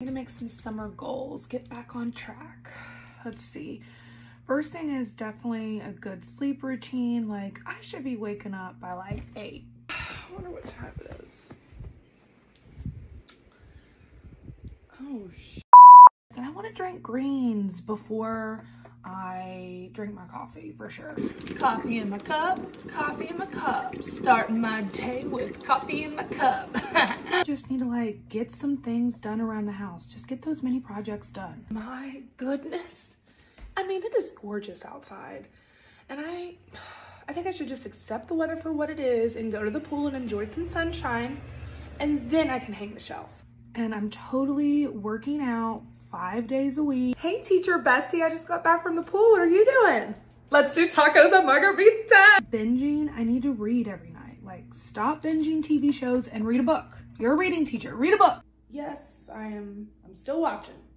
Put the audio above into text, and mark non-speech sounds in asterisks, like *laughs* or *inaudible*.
I'm gonna make some summer goals, get back on track. Let's see. First thing is definitely a good sleep routine. Like I should be waking up by like eight. *sighs* I wonder what time it is. Oh, sh and I want to drink greens before I drink my coffee for sure. Coffee in my cup, coffee in my cup. Starting my day with coffee in my cup. *laughs* just need to like get some things done around the house. Just get those mini projects done. My goodness. I mean, it is gorgeous outside. And I, I think I should just accept the weather for what it is and go to the pool and enjoy some sunshine. And then I can hang the shelf and I'm totally working out five days a week. Hey teacher Bessie, I just got back from the pool. What are you doing? Let's do tacos and margarita. Binging, I need to read every night. Like stop binging TV shows and read a book. You're a reading teacher, read a book. Yes, I am, I'm still watching.